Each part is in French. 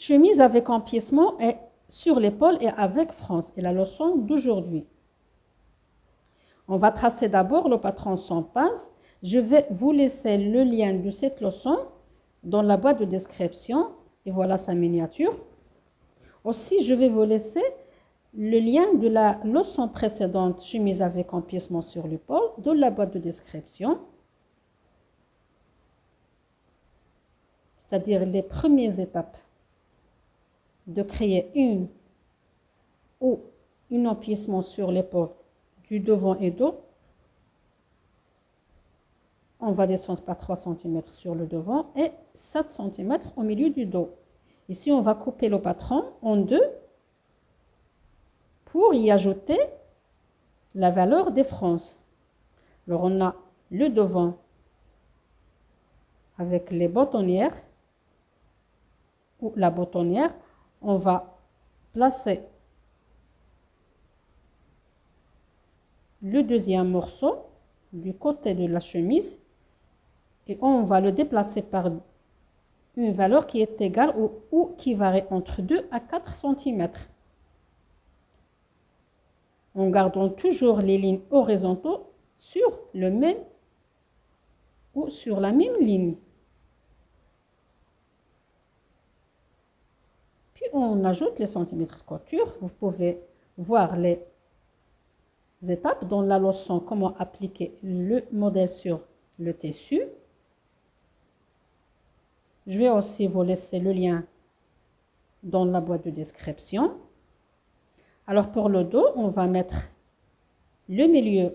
Chemise avec empiècement et sur l'épaule et avec France. Et la leçon d'aujourd'hui. On va tracer d'abord le patron sans pince. Je vais vous laisser le lien de cette leçon dans la boîte de description. Et voilà sa miniature. Aussi, je vais vous laisser le lien de la leçon précédente, chemise avec empiècement sur l'épaule, dans la boîte de description. C'est-à-dire les premières étapes de créer une ou un empiècement sur l'épaule du devant et dos. On va descendre par 3 cm sur le devant et 7 cm au milieu du dos. Ici, on va couper le patron en deux pour y ajouter la valeur des frances. Alors, on a le devant avec les boutonnières ou la boutonnière on va placer le deuxième morceau du côté de la chemise et on va le déplacer par une valeur qui est égale ou, qui varie entre 2 à 4 cm. En gardant toujours les lignes horizontaux sur le même ou sur la même ligne. On ajoute les centimètres de couture. Vous pouvez voir les étapes dans la leçon comment appliquer le modèle sur le tissu. Je vais aussi vous laisser le lien dans la boîte de description. Alors pour le dos, on va mettre le milieu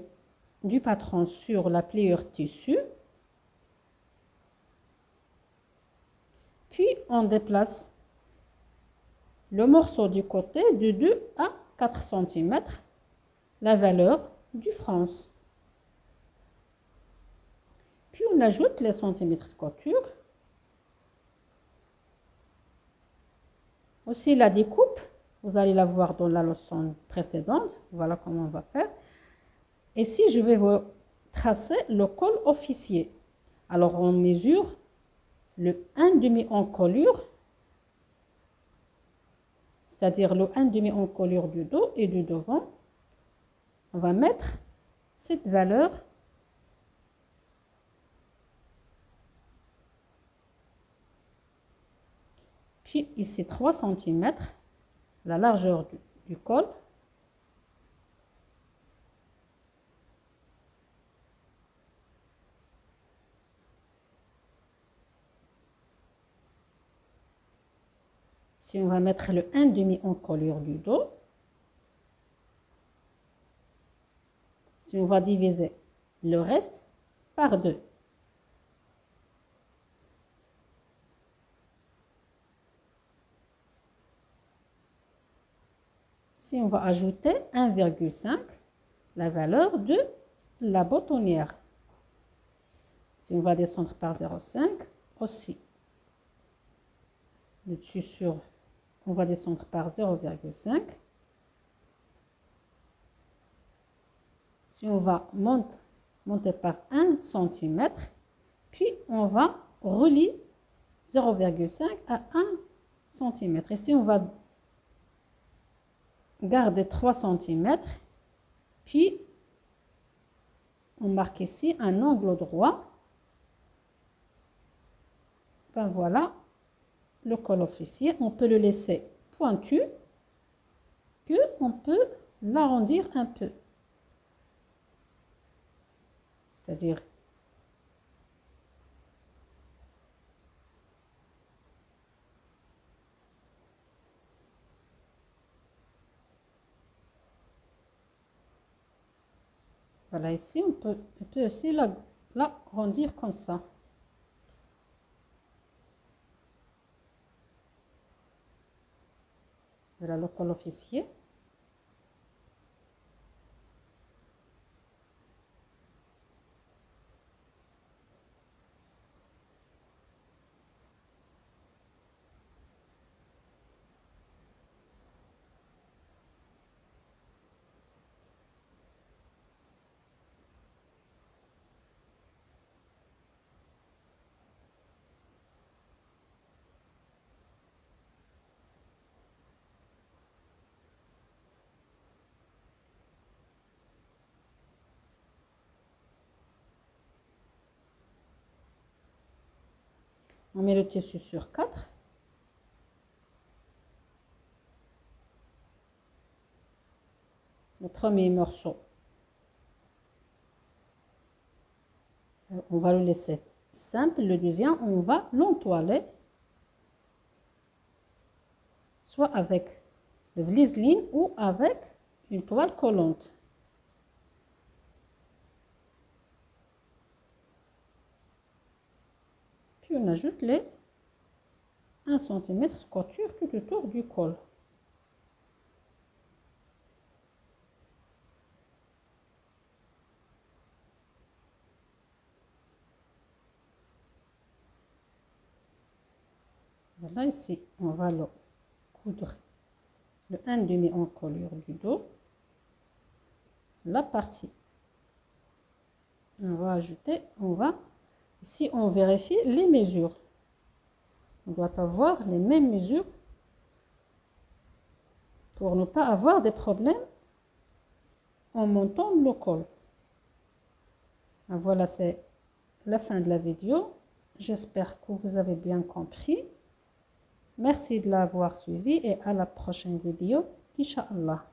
du patron sur la pliure tissu. Puis on déplace le morceau du côté de 2 à 4 cm, la valeur du France. Puis on ajoute les centimètres de couture. Aussi la découpe, vous allez la voir dans la leçon précédente. Voilà comment on va faire. Ici, je vais vous tracer le col officier. Alors, on mesure le 1 demi encolure c'est-à-dire le 1 demi encolure du dos et du devant, on va mettre cette valeur puis ici 3 cm la largeur du, du col Si on va mettre le 1 demi encolure du dos, si on va diviser le reste par 2. Si on va ajouter 1,5, la valeur de la boutonnière. Si on va descendre par 0,5, aussi. Le dessus sur on va descendre par 0,5. Si on va monter, par 1 cm, puis on va relier 0,5 à 1 cm. Ici, on va garder 3 cm, puis on marque ici un angle droit. Ben voilà, le col officier, on peut le laisser pointu, puis on peut l'arrondir un peu. C'est-à-dire Voilà, ici, on peut, on peut aussi l'arrondir comme ça. Voilà le col officier. On met le tissu sur 4. Le premier morceau, euh, on va le laisser simple. Le deuxième, on va l'entoiler. Soit avec le vlisseline ou avec une toile collante. On ajoute les 1 cm couture tout autour du col. Voilà, ici, on va le coudre le 1 demi encolure du dos. La partie, on va ajouter, on va si on vérifie les mesures. On doit avoir les mêmes mesures pour ne pas avoir des problèmes en montant le col. Ah, voilà, c'est la fin de la vidéo. J'espère que vous avez bien compris. Merci de l'avoir suivi et à la prochaine vidéo. Inch'Allah.